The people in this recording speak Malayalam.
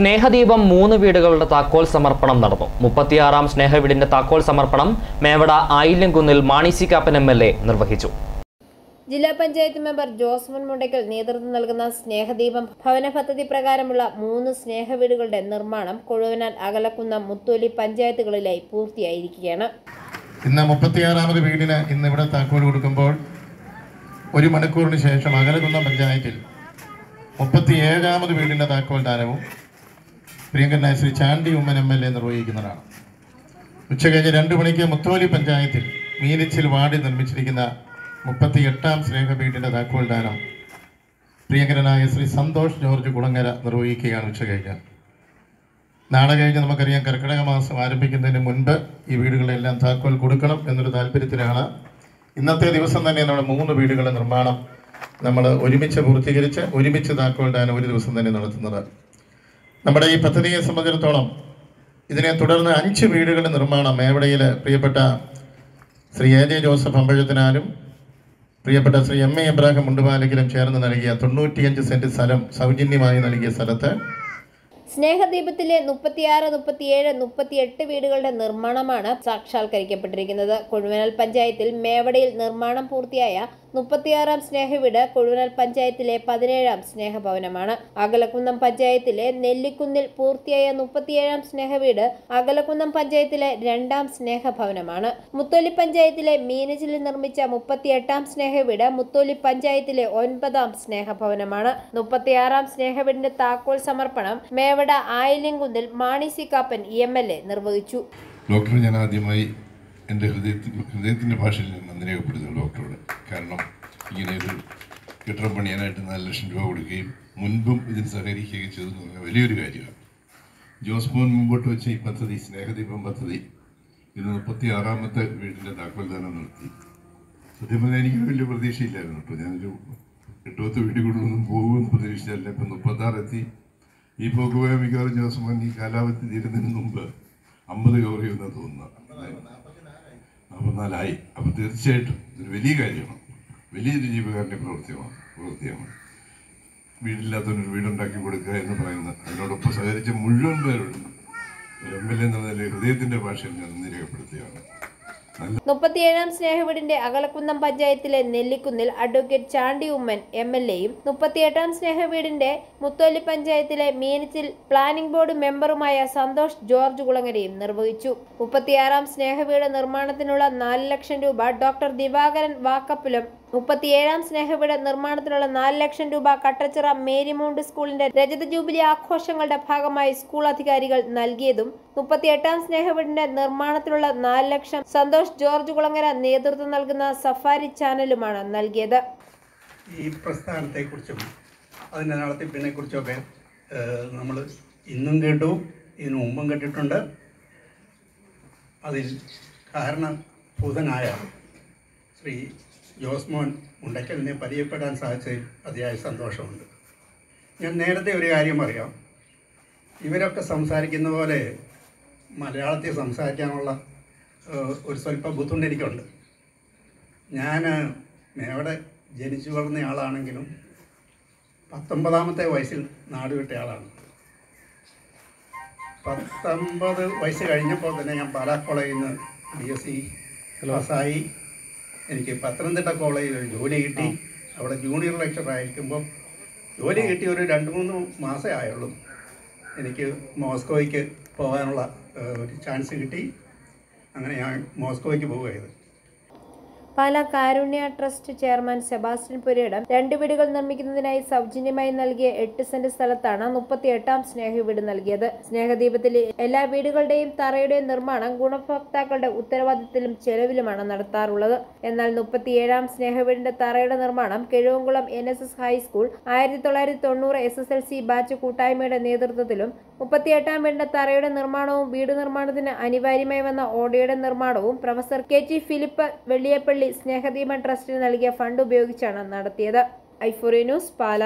സ്നേഹദീപം മൂന്ന് വീടുകളുടെ താക്കോൽ സമർപ്പണം നടന്നു. മുപ്പത്തിയാറാം സ്നേഹവീടിന്റെ താക്കോൽ സമർപ്പണം Mevada ആയില്യംകുന്നിൽ Mani C Kappan M L A നിർവഹിച്ചു. ജില്ലാ പഞ്ചായത്ത് മെമ്പർ ജോസ്മൻ മുണ്ടയ്ക്കൽ നേതൃത്വം നൽകുന്ന സ്നേഹദീപം ഭവന പദ്ധതി പ്രകാരമുള്ള മൂന്ന് സ്നേഹവീടുകളുടെ നിർമ്മാണം കൊഴുവനാൽ അകലക്കുന്ന മുത്തോലി പഞ്ചായത്തുകളിലായി പൂർത്തിയായിരിക്കുകയാണ്. ഇന്ന് മുപ്പത്തിയാറാമത് വീടിന് ഇന്ന് ഇവിടെ താക്കോൽ കൊടുക്കുമ്പോൾ ഒരു മണിക്കൂറിന് ശേഷം അകലകുന്നം പഞ്ചായത്തിൽ മുപ്പത്തിയേഴാമത് വീടിന്റെ താക്കോൽ ദാനവും പ്രിയങ്കരനായ Shri Chandy Oommen M L A നിർവഹിക്കുന്നതാണ്. ഉച്ച കഴിഞ്ഞ് രണ്ട് മണിക്ക് മുത്തോലി പഞ്ചായത്തിൽ മീനച്ചിൽ വാർഡിൽ നിർമ്മിച്ചിരിക്കുന്ന മുപ്പത്തി എട്ടാം സ്നേഹ താക്കോൽദാനം പ്രിയങ്കരനായ ശ്രീ സന്തോഷ് ജോർജ് കുളങ്ങര നിർവഹിക്കുകയാണ് ഉച്ച കഴിഞ്ഞ് നാളെ കഴിഞ്ഞ് നമുക്കറിയാം കർക്കിടക മാസം ആരംഭിക്കുന്നതിന് മുൻപ് ഈ വീടുകളെല്ലാം താക്കോൽ കൊടുക്കണം എന്നൊരു താല്പര്യത്തിലാണ്. ഇന്നത്തെ ദിവസം തന്നെ നമ്മുടെ മൂന്ന് വീടുകളുടെ നിർമ്മാണം നമ്മൾ ഒരുമിച്ച് പൂർത്തീകരിച്ച് ഒരുമിച്ച് താക്കോൽ ദാനം ഒരു ദിവസം തന്നെ നടത്തുന്നത്. നമ്മുടെ ഈ പദ്ധതിയെ സംബന്ധിച്ചിടത്തോളം ഇതിനെ തുടർന്ന് അഞ്ച് വീടുകളുടെ നിർമ്മാണം മേവടയിൽ പ്രിയപ്പെട്ട ശ്രീ എ ജെ ജോസഫ് അമ്പഴത്തിനാലും പ്രിയപ്പെട്ട ശ്രീ എം എ ഇബ്രാഹിം മുണ്ടുപാലക്കിലും ചേർന്ന് നൽകിയ തൊണ്ണൂറ്റിയഞ്ച് സെന്റ് സ്ഥലം സൗജന്യമായി നൽകിയ സ്ഥലത്ത് സ്നേഹദീപത്തിലെ മുപ്പത്തിയാറ് മുപ്പത്തിയേഴ് മുപ്പത്തിയെട്ട് വീടുകളുടെ നിർമ്മാണമാണ് സാക്ഷാത്കരിക്കപ്പെട്ടിരിക്കുന്നത്. കൊഴുവനാൽ പഞ്ചായത്തിൽ മേവടയിൽ നിർമ്മാണം പൂർത്തിയായ മുപ്പത്തിയാറാം സ്നേഹവീട് കൊഴുവനാൽ പഞ്ചായത്തിലെ പതിനേഴാം സ്നേഹഭവനമാണ്. അകലക്കുന്നം പഞ്ചായത്തിലെ നെല്ലിക്കുന്നിൽ പൂർത്തിയായ മുപ്പത്തിയേഴാം സ്നേഹവീട് അകലക്കുന്നം പഞ്ചായത്തിലെ രണ്ടാം സ്നേഹഭവനമാണ്. മുത്തോലി പഞ്ചായത്തിലെ മീനച്ചിലിൽ നിർമ്മിച്ച മുപ്പത്തിയെട്ടാം സ്നേഹവീട് മുത്തോലി പഞ്ചായത്തിലെ ഒൻപതാം സ്നേഹഭവനമാണ്. മുപ്പത്തിയാറാം സ്നേഹവീടിന്റെ താക്കോൽ സമർപ്പണം Mevada ആയില്യംകുന്നിൽ Mani C Kappan M L A നിർവഹിച്ചു. ഡോക്ടർ ഞാൻ ആദ്യമായി എന്റെ ഹൃദയത്തിൽ ഹൃദയത്തിന്റെ ഭാഷയിൽ നന്ദി രേഖപ്പെടുത്തുന്നു ഡോക്ടറോട്. കാരണം ഇങ്ങനെ ഒരു കെട്ടിടം പണിയാനായിട്ട് നാല് ലക്ഷം രൂപ കൊടുക്കുകയും മുൻപും ഇതിന് സഹകരിക്കുകയും ചെയ്തു പറഞ്ഞാൽ വലിയൊരു കാര്യമാണ്. ജോസ് മോൻ മുമ്പോട്ട് വെച്ച ഈ പദ്ധതി സ്നേഹദീപം പദ്ധതി ഇത് മുപ്പത്തി ആറാമത്തെ വീടിന്റെ താക്കോൽദാനം നടത്തി. സത്യം എനിക്ക് വലിയ പ്രതീക്ഷയില്ലായിരുന്നു കേട്ടോ. ഞാനൊരു എട്ട് പത്ത് വീടുകളിലൊന്നും പോകുമെന്ന് പ്രതീക്ഷിച്ചല്ല ഇപ്പം മുപ്പത്താറ് എത്തി ഈ പോക്ക് മിക്കവാറും ജോസ് മോൻ ഈ കാലാവധി തീരുന്നതിന് മുമ്പ് അമ്പത് കവർ ചെയ്യുമെന്ന് തോന്നുന്നു. നാൽപ്പത്തിനാലായി അപ്പം തീർച്ചയായിട്ടും ഇതൊരു വലിയ കാര്യമാണ്. വലിയൊരു ജീവകാരന്റെ പ്രവൃത്തിയാണ് പ്രവൃത്തിയാണ്. വീടില്ലാത്തവനൊരു വീടുണ്ടാക്കി കൊടുക്കുക എന്ന് പറയുന്നത് അതിനോടൊപ്പം സഹകരിച്ച മുഴുവൻ ഒരു എം എൽ എ എന്ന നിലയിൽ ഹൃദയത്തിന്റെ ഭാഷയിൽ ഞാൻ നന്ദി രേഖപ്പെടുത്തുകയാണ്. മുപ്പത്തിയേഴാം സ്നേഹവീടിന്റെ അകലക്കുന്നം പഞ്ചായത്തിലെ Nellikunnel advocate Chandy Oommen M L എയും മുപ്പത്തിയെട്ടാം സ്നേഹവീടിന്റെ മുത്തോലി പഞ്ചായത്തിലെ മീനച്ചിൽ പ്ലാനിംഗ് ബോർഡ് മെമ്പറുമായ സന്തോഷ് ജോർജ് കുളങ്ങരയും നിർവഹിച്ചു. മുപ്പത്തിയാറാം സ്നേഹവീട് നിർമ്മാണത്തിനുള്ള നാല് ലക്ഷം രൂപ ഡോക്ടർ ദിവാകരൻ വാക്കപ്പിലും മുപ്പത്തിയേഴാം സ്നേഹവീട് നിർമ്മാണത്തിനുള്ള നാല് ലക്ഷം രൂപ കട്ടച്ചിറ മേരിമൗണ്ട് സ്കൂളിന്റെ രജത ജൂബിലി ആഘോഷങ്ങളുടെ ഭാഗമായി സ്കൂൾ അധികാരികൾ നൽകിയതും മുപ്പത്തിയെട്ടാം സ്നേഹവീടിന്റെ നിർമ്മാണത്തിനുള്ള നാല് ലക്ഷം സന്തോഷ് ജോർജ് കുളങ്ങര നേതൃത്വം നൽകുന്ന സഫാരി ചാനലുമാണ് നൽകിയത്. ഈ പ്രസ്ഥാനത്തെക്കുറിച്ചും അതിന്റെ നടത്തിപ്പിനെക്കുറിച്ചൊക്കെ നമ്മൾ ഇന്നും കേട്ടു ഇതിനു മുമ്പും കേട്ടിട്ടുണ്ട്. അതിൽ കാരണഭൂതനായ ശ്രീ ജോസ്മോൻ ഉണ്ടയ്ക്കലിനെ പരിചയപ്പെടാൻ സാധിച്ചതിൽ അതിയായ സന്തോഷമുണ്ട്. ഞാൻ നേരത്തെ ഒരു കാര്യം പറയാം. ഇവരൊക്കെ സംസാരിക്കുന്ന പോലെ മലയാളത്തിൽ സംസാരിക്കാനുള്ള ഒരു സ്വല്പ ബുദ്ധിമുട്ട് എനിക്കുണ്ട്. ഞാൻ മേവിടെ ജനിച്ചു വളർന്ന ആളാണെങ്കിലും പത്തൊമ്പതാമത്തെ വയസ്സിൽ നാട് വിട്ട ആളാണ്. പത്തൊമ്പത് വയസ്സ് കഴിഞ്ഞപ്പോൾ തന്നെ ഞാൻ പാലാ കോളേജിൽ നിന്ന് ബി എസ് സി പാസ്സായി. എനിക്ക് പത്തനംതിട്ട കോളേജിൽ ഒരു ജോലി കിട്ടി. അവിടെ ജൂനിയർ ലെക്ചർ ആയിരിക്കുമ്പോൾ ജോലി കിട്ടി ഒരു രണ്ട് മൂന്ന് മാസമേ ആയുള്ളൂ. എനിക്ക് മോസ്കോയ്ക്ക് പോകാനുള്ള ഒരു ചാൻസ് കിട്ടി. അങ്ങനെ ഞാൻ മോസ്കോയ്ക്ക് പോവുകയത് Pala Karunya trust chairman Sebastian Purayidam രണ്ട് വീടുകൾ നിർമ്മിക്കുന്നതിനായി സൗജന്യമായി നൽകിയ എട്ട് സെന്റ് സ്ഥലത്താണ് മുപ്പത്തിയെട്ടാം സ്നേഹവീട് നൽകിയത്. സ്നേഹദീപത്തിലെ എല്ലാ വീടുകളുടെയും തറയുടെയും നിർമ്മാണം ഗുണഭോക്താക്കളുടെ ഉത്തരവാദിത്തത്തിലും ചെലവിലുമാണ് നടത്താറുള്ളത്. എന്നാൽ മുപ്പത്തിയേഴാം സ്നേഹവീടിന്റെ തറയുടെ നിർമ്മാണം Kizhavamkulam N S S high school ആയിരത്തി തൊള്ളായിരത്തി തൊണ്ണൂറ് S S L C batch കൂട്ടായ്മയുടെ നേതൃത്വത്തിലും മുപ്പത്തിയെട്ടാം വീടിന്റെ തറയുടെ നിർമ്മാണവും വീട് നിർമ്മാണത്തിന് അനിവാര്യമായി വന്ന ഓടയുടെ നിർമ്മാണവും professor K T Philip Velliyappally Snehadeepam ട്രസ്റ്റിന് നൽകിയ ഫണ്ട് ഉപയോഗിച്ചാണ് നടത്തിയത്. ഐഫോറി ന്യൂസ് പാല.